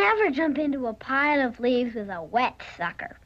never jump into a pile of leaves with a wet sucker.